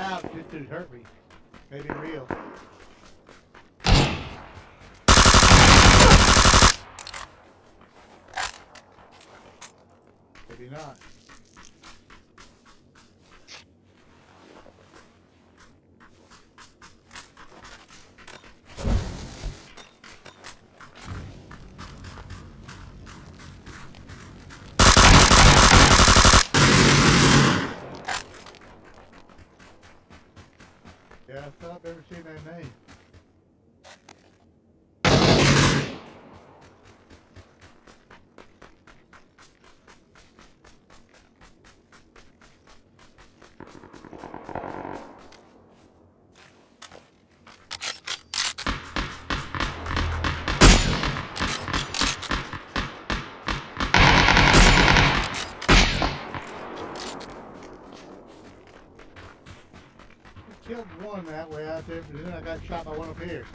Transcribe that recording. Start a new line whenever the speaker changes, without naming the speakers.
Ow, this didn't hurt me. Maybe real. Maybe not. Yeah, I've ever seen that name. Killed one that way out there, but then I got shot by one up here.